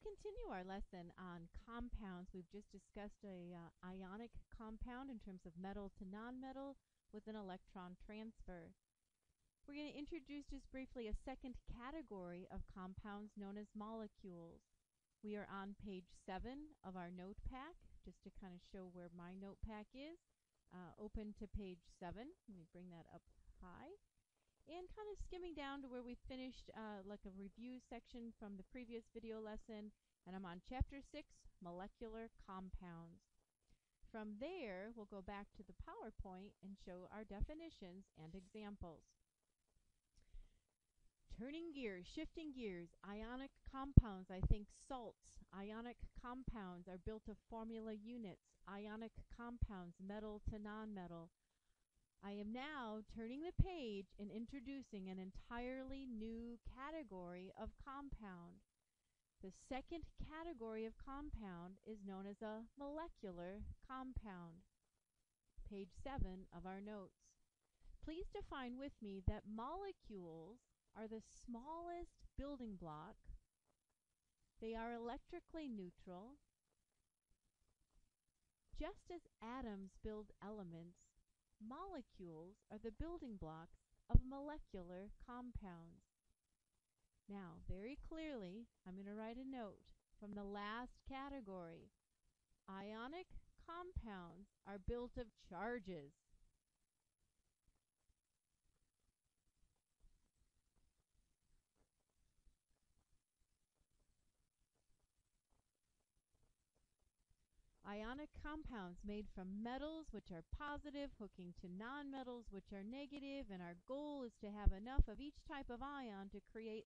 continue our lesson on compounds. We've just discussed a uh, ionic compound in terms of metal to nonmetal with an electron transfer. We're going to introduce just briefly a second category of compounds known as molecules. We are on page 7 of our note pack, just to kind of show where my note pack is. Uh, open to page 7. Let me bring that up high and kind of skimming down to where we finished uh, like a review section from the previous video lesson and I'm on chapter 6 molecular compounds. From there we'll go back to the PowerPoint and show our definitions and examples. Turning gears shifting gears ionic compounds I think salts ionic compounds are built of formula units ionic compounds metal to nonmetal I am now turning the page and introducing an entirely new category of compound. The second category of compound is known as a molecular compound. Page 7 of our notes. Please define with me that molecules are the smallest building block. They are electrically neutral. Just as atoms build elements, Molecules are the building blocks of molecular compounds. Now, very clearly, I'm going to write a note from the last category. Ionic compounds are built of charges. Ionic compounds made from metals which are positive hooking to nonmetals which are negative and our goal is to have enough of each type of ion to create